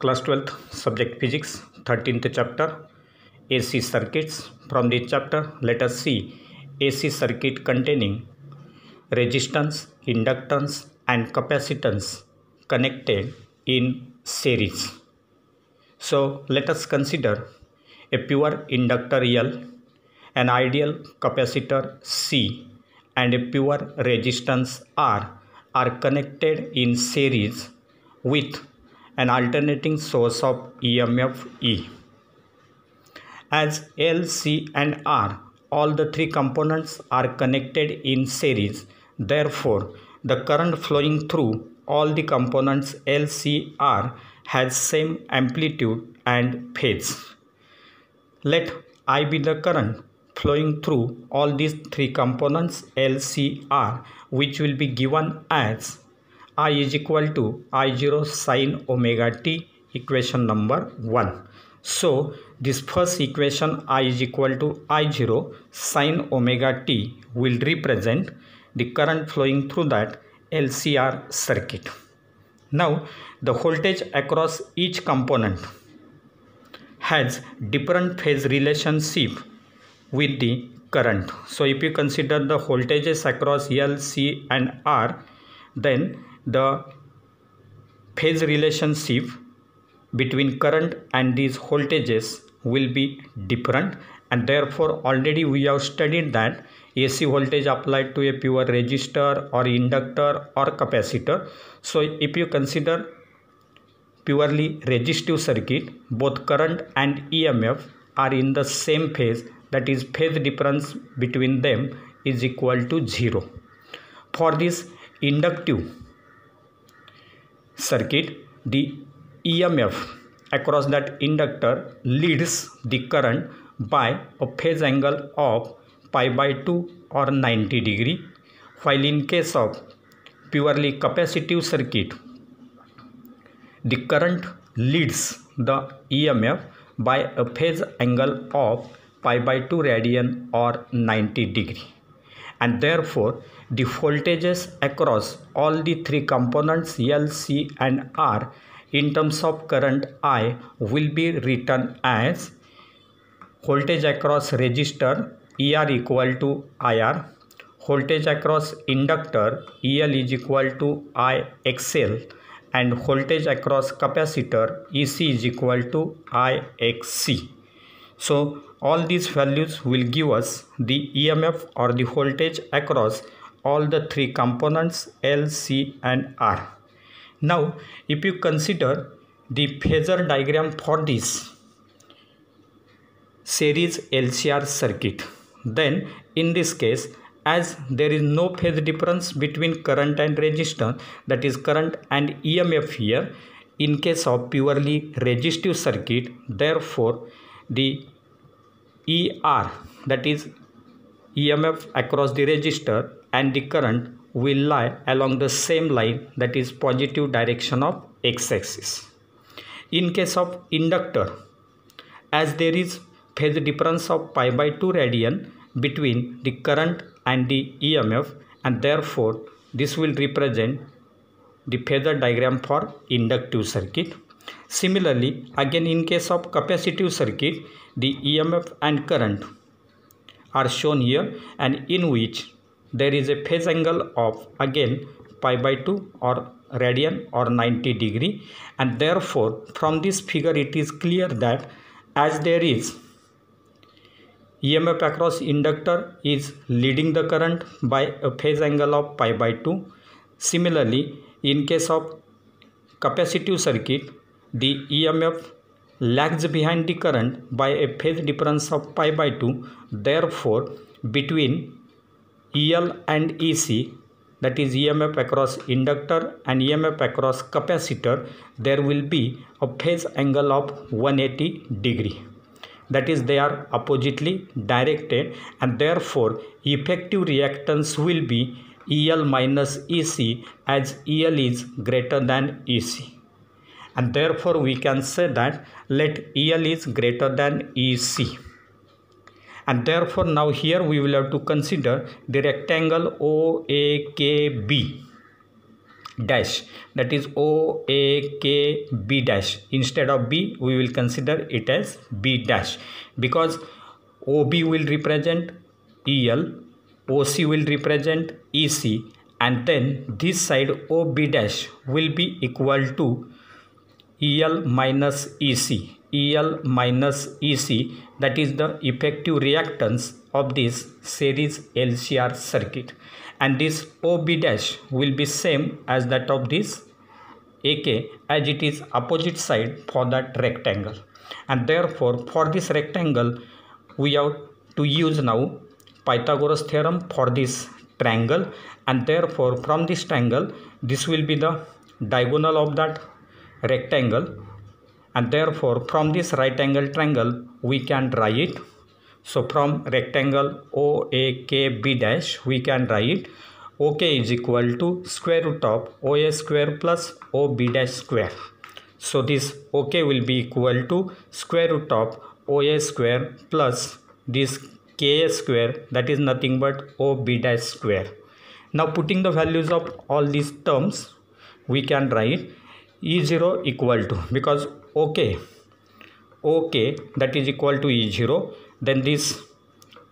Class twelfth, subject physics thirteen chapter, AC circuits, from this chapter, let us see, AC circuit containing, resistance, inductance, and capacitance connected in series. So let us consider a pure inductor L an ideal capacitor C and a pure resistance R R connected in series with an alternating source of EMF E. As L, C and R, all the three components are connected in series. Therefore, the current flowing through all the components L, C, R has same amplitude and phase. Let I be the current flowing through all these three components L, C, R which will be given as i is equal to i0 sine omega t equation number 1 so this first equation i is equal to i0 sine omega t will represent the current flowing through that LCR circuit. Now the voltage across each component has different phase relationship with the current. So if you consider the voltages across L, C and R then the phase relationship between current and these voltages will be different and therefore already we have studied that AC voltage applied to a pure resistor or inductor or capacitor. So if you consider purely resistive circuit, both current and EMF are in the same phase that is phase difference between them is equal to 0. For this inductive circuit the EMF across that inductor leads the current by a phase angle of pi by 2 or 90 degree while in case of purely capacitive circuit the current leads the EMF by a phase angle of pi by 2 radian or 90 degree and therefore the voltages across all the three components L, C and R in terms of current I will be written as voltage across resistor ER equal to IR, voltage across inductor EL is equal to IXL and voltage across capacitor EC is equal to IXC. So all these values will give us the EMF or the voltage across all the three components L, C and R. Now if you consider the phasor diagram for this series LCR circuit then in this case as there is no phase difference between current and resistor that is current and EMF here in case of purely resistive circuit therefore the ER that is EMF across the resistor and the current will lie along the same line that is positive direction of x-axis. In case of inductor, as there is phase difference of pi by 2 radian between the current and the EMF and therefore this will represent the phasor diagram for inductive circuit. Similarly, again in case of capacitive circuit, the EMF and current are shown here and in which there is a phase angle of again pi by 2 or radian or 90 degree and therefore from this figure it is clear that as there is EMF across inductor is leading the current by a phase angle of pi by 2. Similarly, in case of capacitive circuit, the EMF lags behind the current by a phase difference of pi by 2. Therefore, between EL and EC that is EMF across inductor and EMF across capacitor there will be a phase angle of 180 degree that is they are oppositely directed and therefore effective reactance will be EL minus EC as EL is greater than EC and therefore we can say that let EL is greater than EC and therefore now here we will have to consider the rectangle OAKB dash. That is O A K B dash. Instead of B we will consider it as B dash. Because OB will represent EL OC will represent EC and then this side OB dash will be equal to EL minus EC EL minus EC that is the effective reactance of this series LCR circuit. And this OB dash will be same as that of this AK as it is opposite side for that rectangle. And therefore for this rectangle we have to use now Pythagoras theorem for this triangle. And therefore from this triangle this will be the diagonal of that rectangle and therefore from this right angle triangle we can write it so from rectangle OAKB dash we can write OK is equal to square root of OA square plus OB dash square. So this OK will be equal to square root of OA square plus this K square that is nothing but OB dash square. Now putting the values of all these terms we can write E0 equal to because OK OK that is equal to E0 then this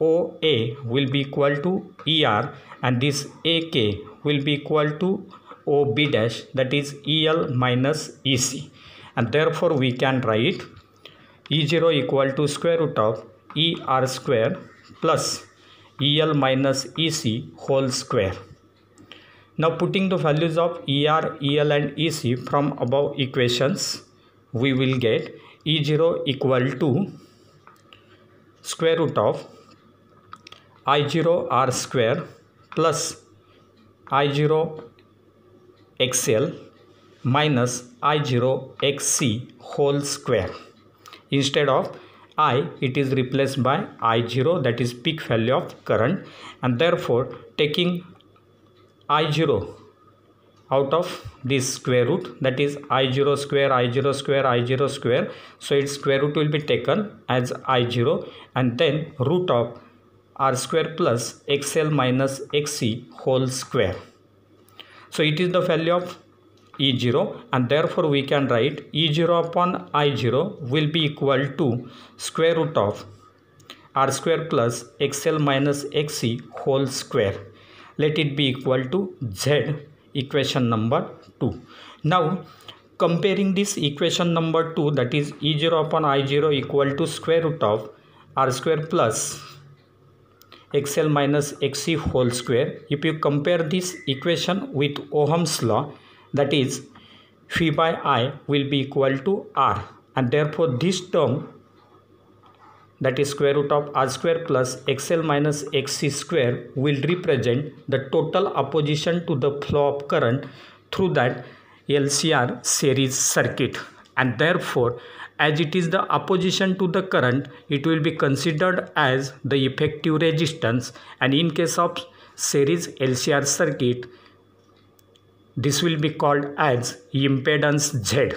OA will be equal to ER and this AK will be equal to OB dash that is EL minus EC and therefore we can write E0 equal to square root of ER square plus EL minus EC whole square. Now putting the values of ER, EL and EC from above equations we will get E0 equal to square root of i0 r square plus i0 xl minus i0 xc whole square. Instead of i it is replaced by i0 that is peak value of current and therefore taking i0 out of this square root that is i0 square i0 square i0 square. So its square root will be taken as i0 and then root of r square plus xl minus xc whole square. So it is the value of e0 and therefore we can write e0 upon i0 will be equal to square root of r square plus xl minus xc whole square let it be equal to z equation number 2 now comparing this equation number 2 that is e0 upon i0 equal to square root of r square plus xl minus xc whole square. If you compare this equation with ohm's law that is phi by i will be equal to r. And therefore this term that is square root of r square plus xl minus xc square will represent the total opposition to the flow of current through that LCR series circuit. And therefore as it is the opposition to the current it will be considered as the effective resistance. And in case of series LCR circuit this will be called as impedance Z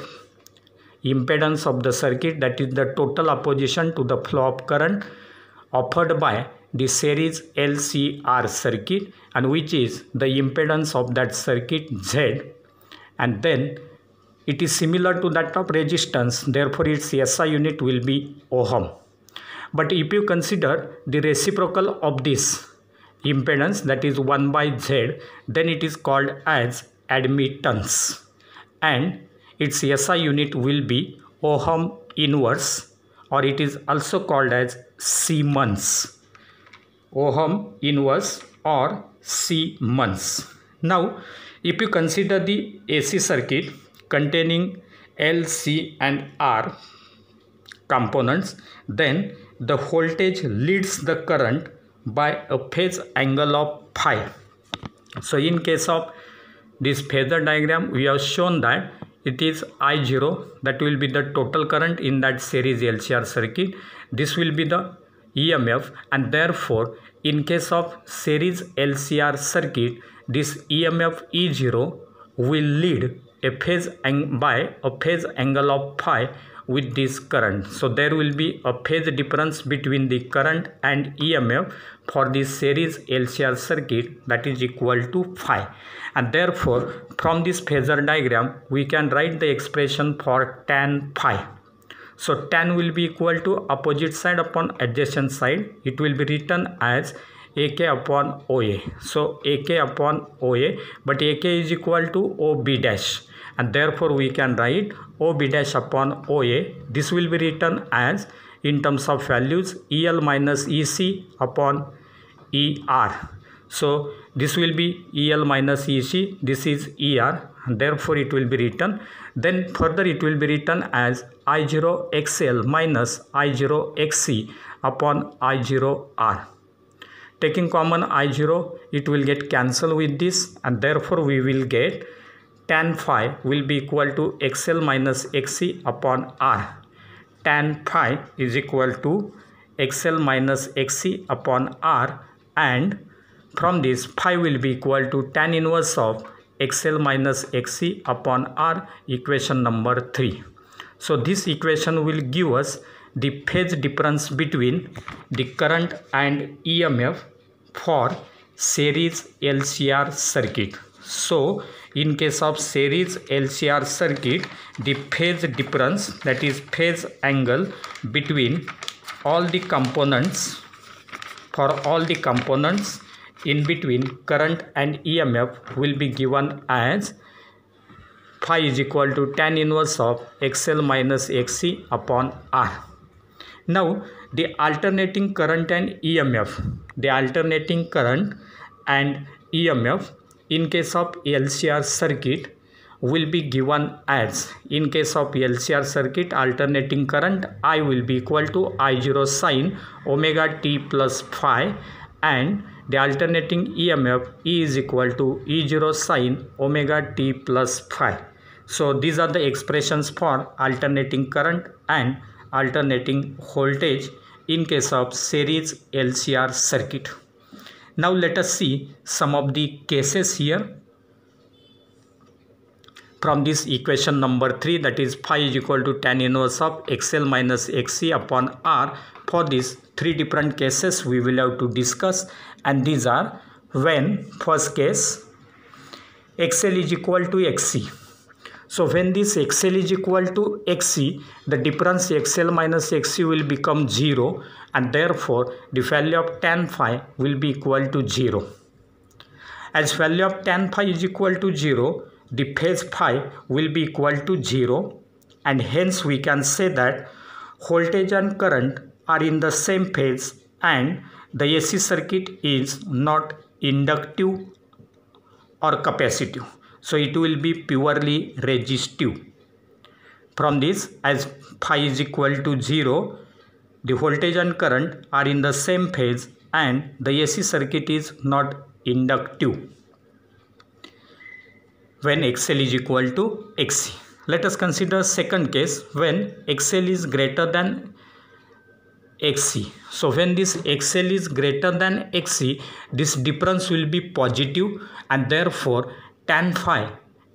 impedance of the circuit that is the total opposition to the flow of current offered by the series LCR circuit and which is the impedance of that circuit Z and then it is similar to that of resistance therefore its SI unit will be ohm. But if you consider the reciprocal of this impedance that is 1 by Z then it is called as admittance and its SI unit will be ohm inverse or it is also called as Siemens. Ohm inverse or Siemens. Now, if you consider the AC circuit containing L, C and R components, then the voltage leads the current by a phase angle of phi. So in case of this phasor diagram, we have shown that it is I0 that will be the total current in that series LCR circuit. This will be the EMF and therefore in case of series LCR circuit this EMF E0 will lead a phase by a phase angle of phi with this current. So there will be a phase difference between the current and EMF for this series LCR circuit that is equal to phi. And therefore from this phasor diagram we can write the expression for tan phi. So tan will be equal to opposite side upon adjacent side. It will be written as AK upon OA. So AK upon OA but AK is equal to OB dash and therefore we can write OB dash upon OA. This will be written as in terms of values EL minus EC upon ER. So this will be EL minus EC. This is ER. Therefore it will be written. Then further it will be written as I0 XL minus I0 XC upon I0R. Taking common I0 it will get cancelled with this and therefore we will get tan phi will be equal to XL minus XC upon R. Tan phi is equal to XL minus XC upon R and from this phi will be equal to tan inverse of XL minus XC upon R equation number 3. So this equation will give us the phase difference between the current and EMF for series LCR circuit. So in case of series LCR circuit, the phase difference that is phase angle between all the components for all the components in between current and EMF will be given as phi is equal to tan inverse of XL minus XC upon R. Now the alternating current and EMF, the alternating current and EMF in case of LCR circuit will be given as in case of LCR circuit alternating current I will be equal to I0 sine omega t plus phi and the alternating EMF E is equal to E0 sine omega t plus phi. So these are the expressions for alternating current and alternating voltage in case of series LCR circuit. Now let us see some of the cases here from this equation number 3 that is phi is equal to tan inverse of xl minus xc upon r. For these three different cases we will have to discuss and these are when first case xl is equal to xc so when this xl is equal to xc the difference xl minus xc will become 0 and therefore the value of tan phi will be equal to 0 as value of tan phi is equal to 0 the phase phi will be equal to 0 and hence we can say that voltage and current are in the same phase and the AC circuit is not inductive or capacitive. So it will be purely resistive. From this as phi is equal to 0 the voltage and current are in the same phase and the AC circuit is not inductive when XL is equal to XC. Let us consider second case when XL is greater than XC. So when this XL is greater than XC, this difference will be positive and therefore tan phi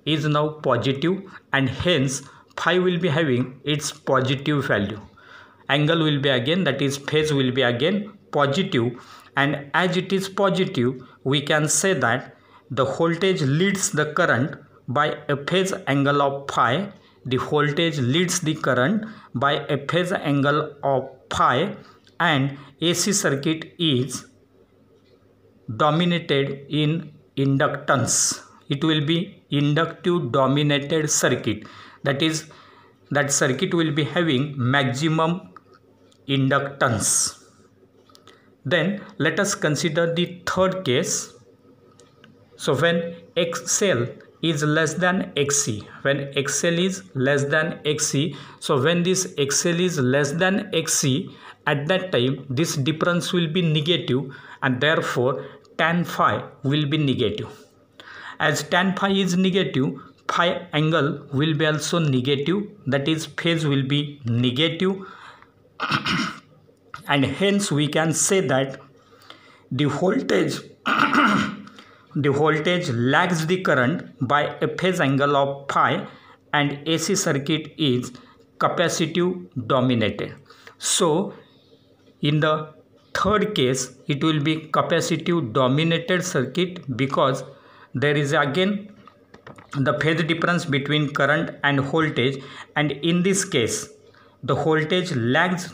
is now positive and hence phi will be having its positive value. Angle will be again that is phase will be again positive and as it is positive we can say that the voltage leads the current by a phase angle of phi. The voltage leads the current by a phase angle of phi and AC circuit is dominated in inductance. It will be inductive dominated circuit. That is that circuit will be having maximum inductance. Then let us consider the third case so when XL is less than XC, when XL is less than XC, so when this XL is less than XC, at that time this difference will be negative and therefore tan phi will be negative. As tan phi is negative, phi angle will be also negative that is phase will be negative and hence we can say that the voltage the voltage lags the current by a phase angle of phi and AC circuit is capacitive dominated. So in the third case it will be capacitive dominated circuit because there is again the phase difference between current and voltage and in this case the voltage lags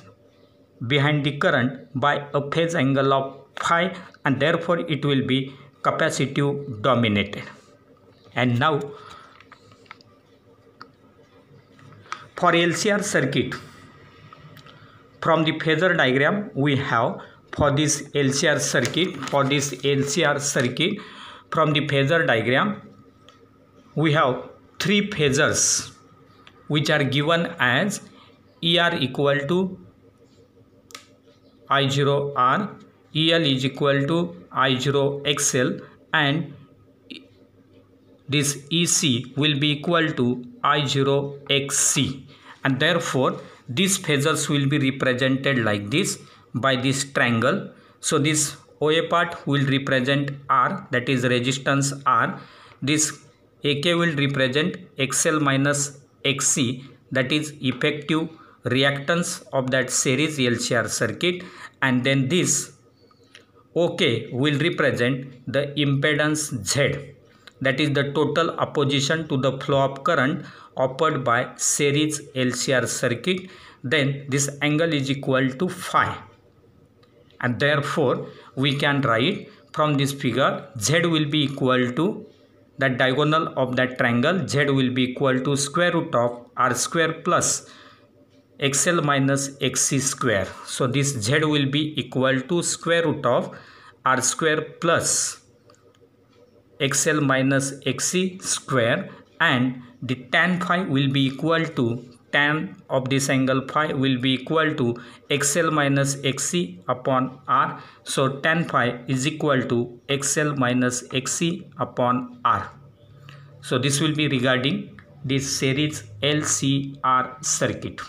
behind the current by a phase angle of phi and therefore it will be capacitive dominated and now for LCR circuit from the phasor diagram we have for this LCR circuit for this LCR circuit from the phasor diagram we have three phasors which are given as ER equal to I0R, EL is equal to I0XL and this EC will be equal to I0XC and therefore these phasors will be represented like this by this triangle. So this OA part will represent R that is resistance R. This AK will represent XL minus XC that is effective reactance of that series LCR circuit and then this OK will represent the impedance Z. That is the total opposition to the flow of current offered by series LCR circuit. Then this angle is equal to phi. And therefore we can write from this figure Z will be equal to that diagonal of that triangle. Z will be equal to square root of r square plus xl minus xc square. So this z will be equal to square root of r square plus xl minus xc square and the tan phi will be equal to tan of this angle phi will be equal to xl minus xc upon r. So tan phi is equal to xl minus xc upon r. So this will be regarding this series LCR circuit.